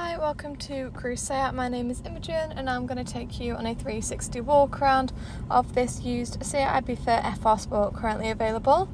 Hi, welcome to Crewe Seat. My name is Imogen and I'm going to take you on a 360 walk around of this used Seat Ibiza FR Sport currently available.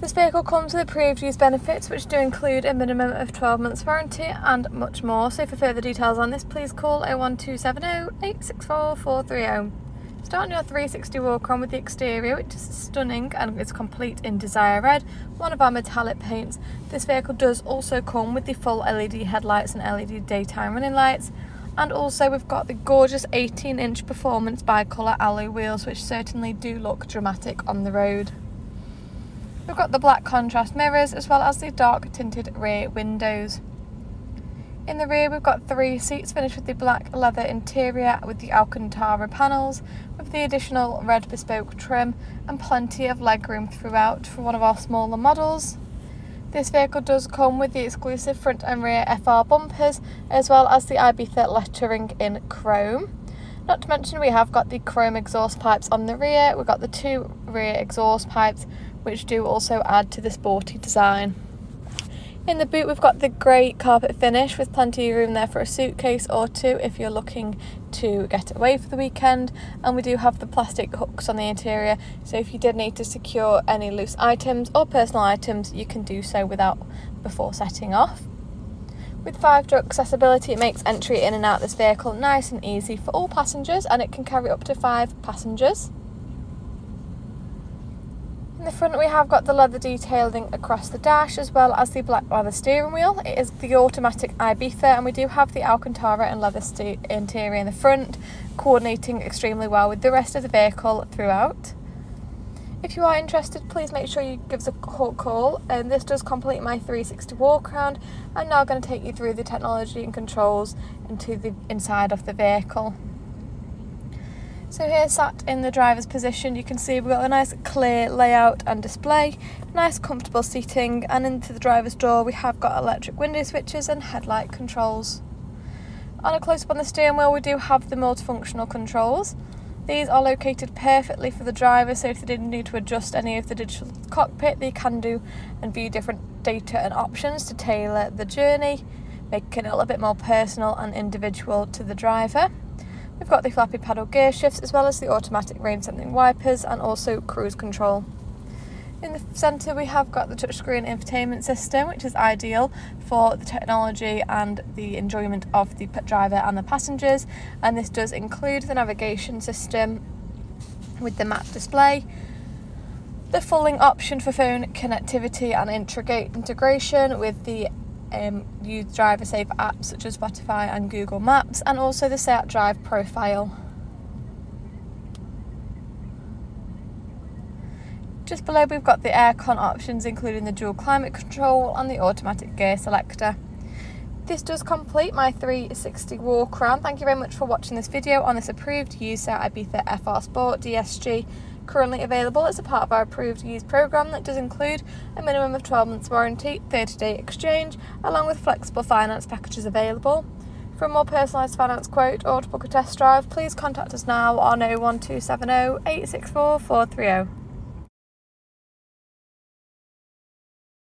This vehicle comes with approved use benefits which do include a minimum of 12 months warranty and much more. So for further details on this please call 01270 864 430. Starting your 360 walk on with the exterior, which is stunning and is complete in Desire Red, one of our metallic paints. This vehicle does also come with the full LED headlights and LED daytime running lights. And also we've got the gorgeous 18 inch performance bi-colour alloy wheels, which certainly do look dramatic on the road. We've got the black contrast mirrors as well as the dark tinted rear windows. In the rear we've got three seats finished with the black leather interior with the Alcantara panels with the additional red bespoke trim and plenty of legroom throughout for one of our smaller models. This vehicle does come with the exclusive front and rear FR bumpers as well as the Ibiza lettering in chrome. Not to mention we have got the chrome exhaust pipes on the rear, we've got the two rear exhaust pipes which do also add to the sporty design. In the boot we've got the grey carpet finish with plenty of room there for a suitcase or two if you're looking to get away for the weekend and we do have the plastic hooks on the interior so if you did need to secure any loose items or personal items you can do so without before setting off. With 5 door accessibility it makes entry in and out this vehicle nice and easy for all passengers and it can carry up to 5 passengers the front we have got the leather detailing across the dash as well as the black leather steering wheel. It is the automatic Ibiza and we do have the Alcantara and leather interior in the front coordinating extremely well with the rest of the vehicle throughout. If you are interested please make sure you give us a call and um, this does complete my 360 walk around. I'm now going to take you through the technology and controls into the inside of the vehicle. So here sat in the driver's position you can see we've got a nice clear layout and display, nice comfortable seating and into the driver's door we have got electric window switches and headlight controls. On a close up on the steering wheel we do have the multifunctional controls. These are located perfectly for the driver so if they didn't need to adjust any of the digital cockpit they can do and view different data and options to tailor the journey, making it a little bit more personal and individual to the driver. We've got the flappy paddle gear shifts as well as the automatic rain sensing wipers and also cruise control. In the centre we have got the touchscreen infotainment system which is ideal for the technology and the enjoyment of the driver and the passengers and this does include the navigation system with the map display, the Full Link option for phone connectivity and integration with the um, use driver safe apps such as Spotify and Google Maps, and also the Seat Drive profile. Just below we've got the aircon options including the dual climate control and the automatic gear selector. This does complete my 360 walk around. Thank you very much for watching this video on this approved used Seat Ibiza FR Sport DSG currently available as a part of our approved use programme that does include a minimum of 12 months warranty, 30 day exchange, along with flexible finance packages available. For a more personalised finance quote or to book a test drive, please contact us now on 01270 864 430.